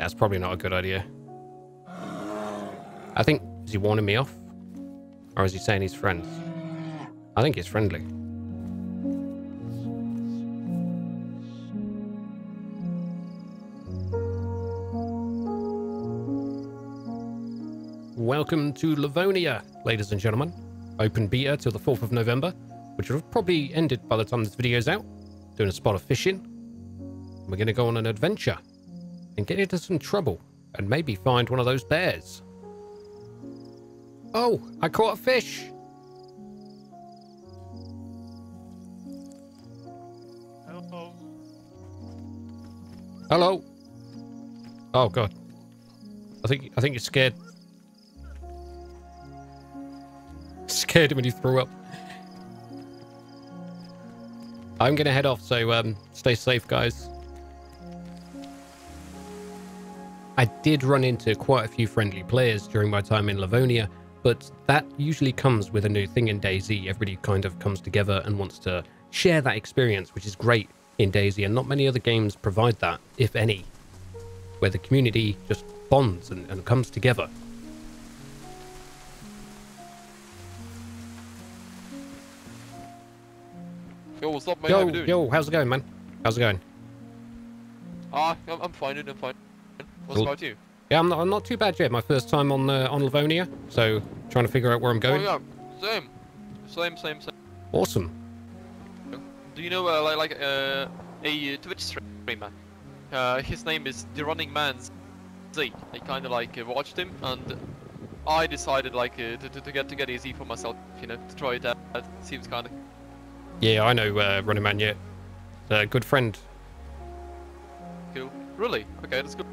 Yeah, probably not a good idea. I think, is he warning me off? Or is he saying he's friends? I think he's friendly. Welcome to Livonia, ladies and gentlemen. Open beta till the 4th of November, which will have probably ended by the time this video is out. Doing a spot of fishing. We're going to go on an adventure and get into some trouble and maybe find one of those bears. Oh, I caught a fish. Hello. Hello. Oh god. I think I think you're scared. Scared him when you threw up. I'm gonna head off, so um, stay safe, guys. I did run into quite a few friendly players during my time in Livonia, but that usually comes with a new thing in DayZ. Everybody kind of comes together and wants to share that experience, which is great in DayZ, and not many other games provide that, if any, where the community just bonds and, and comes together. Yo, what's up, man? Yo, yo, how's it going, man? How's it going? Ah, I'm, I'm fine, dude. I'm fine. What's Cool. about you? Yeah, I'm not, I'm not too bad yet. My first time on uh, on Livonia, so trying to figure out where I'm going. Oh yeah, same, same, same, same. Awesome. Do you know uh, like like uh, a Twitch streamer? Uh, his name is the Running Man Z. I kind of like uh, watched him, and I decided like uh, to, to, to get to get DayZ for myself. You know, to try it out. It seems kind of Yeah, I know uh, Running Man yet. Good friend. cool. Really? Okay, that's good.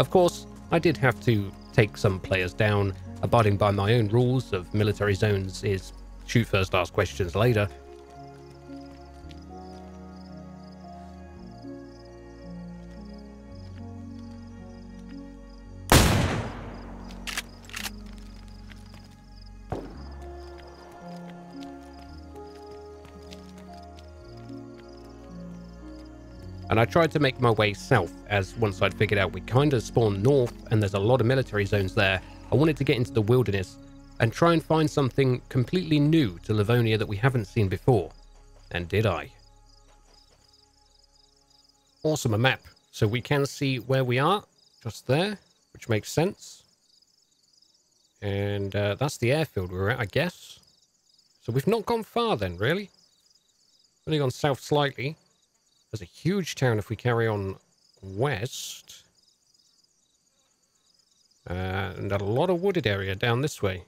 Of course, I did have to take some players down, abiding by my own rules of military zones is shoot first, ask questions later. And I tried to make my way south as once I'd figured out we kind of spawned north and there's a lot of military zones there. I wanted to get into the wilderness and try and find something completely new to Livonia that we haven't seen before. And did I? Awesome, a map. So we can see where we are, just there, which makes sense. And uh, that's the airfield we're at, I guess. So we've not gone far then, really. Only gone south slightly. There's a huge town if we carry on west. Uh, and a lot of wooded area down this way.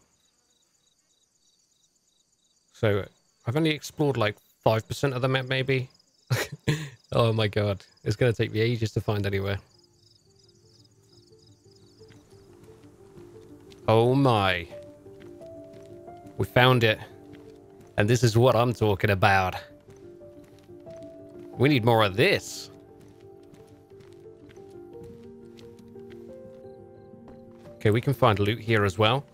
So I've only explored like 5% of the map maybe. oh my god. It's going to take me ages to find anywhere. Oh my. We found it. And this is what I'm talking about. We need more of this. Okay, we can find loot here as well.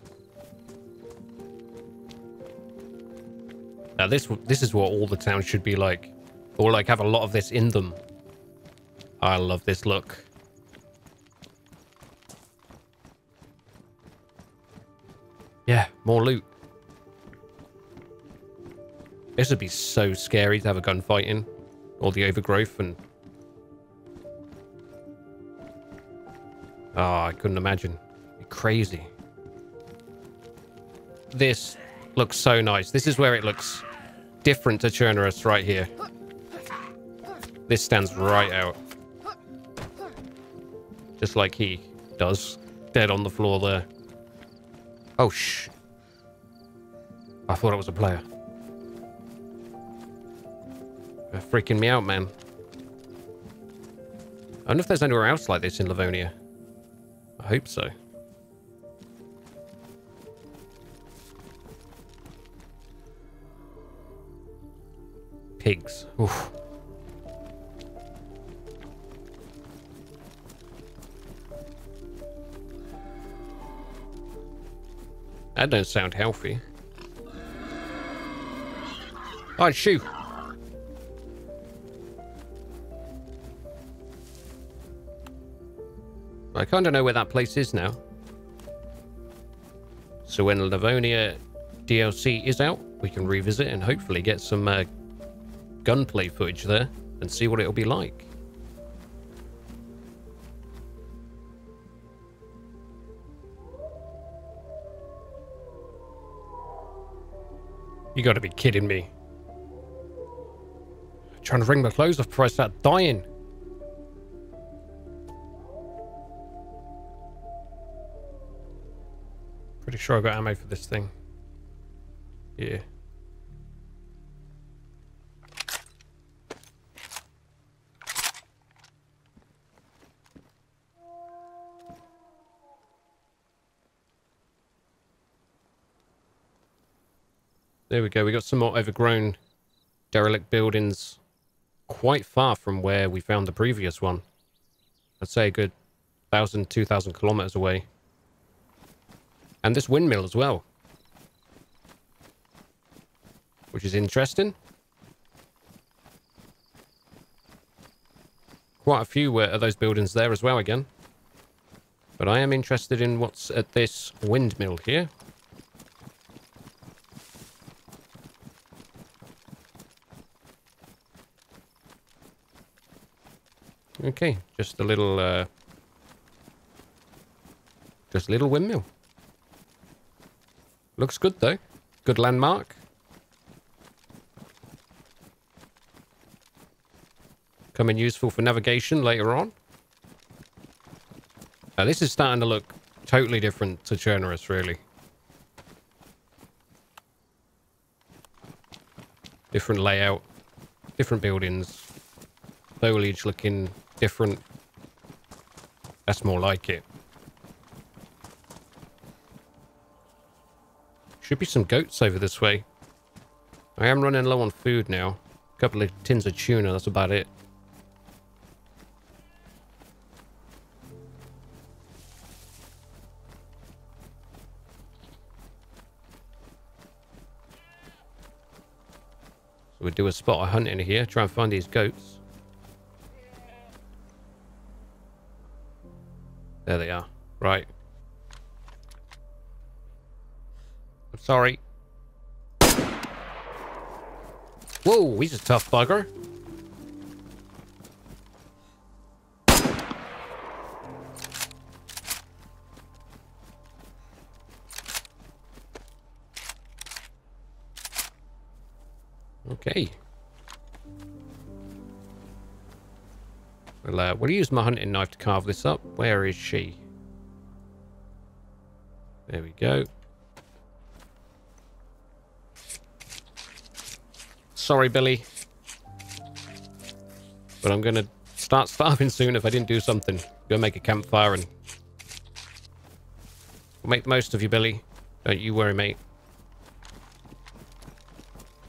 Now this this is what all the towns should be like. Or like have a lot of this in them. I love this look. Yeah, more loot. This would be so scary to have a gunfight in all the overgrowth and oh i couldn't imagine. Crazy. This looks so nice. This is where it looks different to Chernarus right here. This stands right out. Just like he does. Dead on the floor there. Oh shh i thought it was a player they're freaking me out, man. I wonder if there's anywhere else like this in Livonia. I hope so. Pigs. Oof. That don't sound healthy. Oh, shoot. I kind of know where that place is now. So when Livonia DLC is out, we can revisit and hopefully get some uh, gunplay footage there and see what it'll be like. You gotta be kidding me. trying to wring my clothes off before I start dying. Pretty sure I've got ammo for this thing. Yeah. There we go. We got some more overgrown derelict buildings quite far from where we found the previous one. I'd say a good 1,000, 2,000 kilometers away. And this windmill as well. Which is interesting. Quite a few uh, of those buildings there as well again. But I am interested in what's at this windmill here. Okay, just a little, uh, just a little windmill. Looks good though. Good landmark. Coming useful for navigation later on. Now this is starting to look totally different to Chernarus, really. Different layout, different buildings, foliage looking different. That's more like it. Should be some goats over this way. I am running low on food now. A couple of tins of tuna, that's about it. So we'll do a spot of hunting here, try and find these goats. There they are. Right. I'm sorry. Whoa, he's a tough bugger. Okay. We'll, uh, we'll use my hunting knife to carve this up. Where is she? There we go. Sorry, Billy. But I'm going to start starving soon if I didn't do something. Go make a campfire and... We'll make the most of you, Billy. Don't you worry, mate.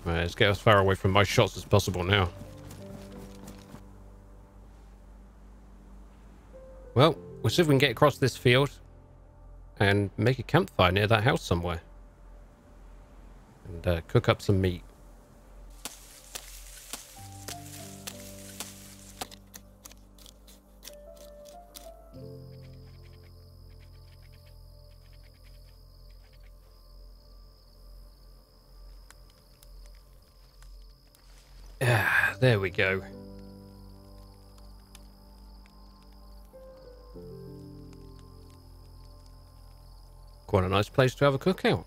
Right, let's get as far away from my shots as possible now. Well, we'll see if we can get across this field and make a campfire near that house somewhere. And uh, cook up some meat. There we go. Quite a nice place to have a cookout.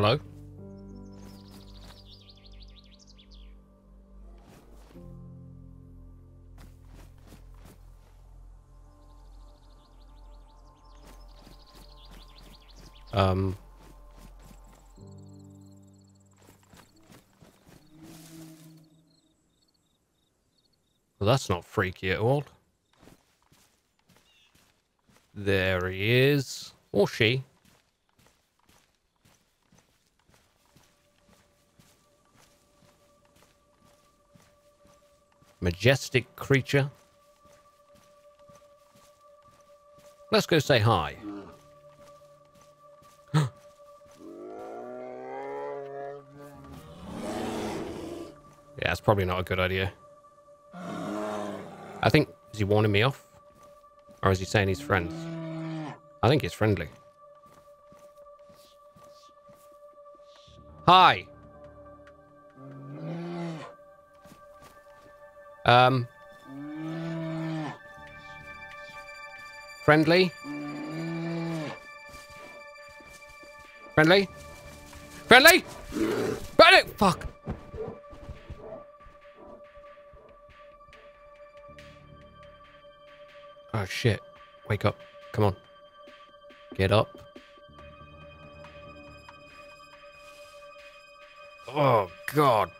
Hello? Um, well, that's not freaky at all. There he is. Or she. Majestic creature. Let's go say hi. Yeah, that's probably not a good idea. I think, is he warning me off? Or is he saying he's friends? I think he's friendly. Hi. Um. Friendly? Friendly? Friendly? Friendly! Fuck. Oh shit. Wake up. Come on. Get up. Oh god.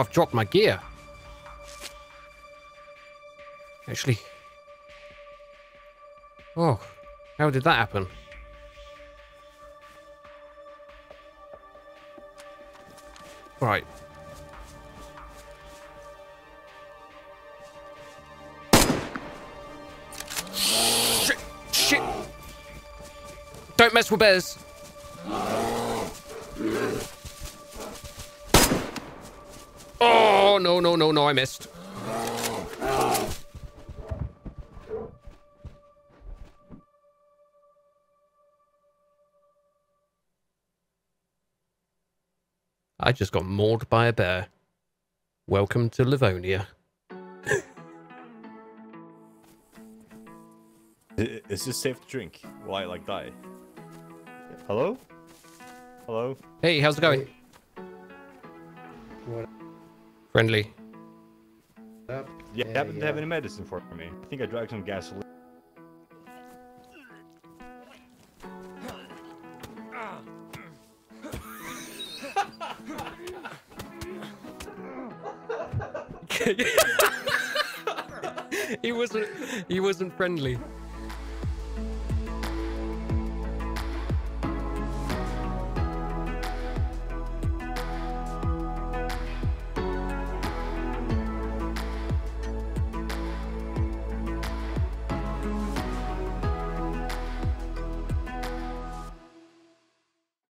I've dropped my gear. Actually. Oh, how did that happen? Right. Shit! Shit! Don't mess with bears! Oh, no, no, no, no, I missed. I just got mauled by a bear. Welcome to Livonia. Is this safe to drink? Will I like die? Hello? Hello? Hey, how's it going? What Friendly. up? Yeah, Yeah, happen to have any medicine for me? I think I drank some gasoline. he wasn't he wasn't friendly.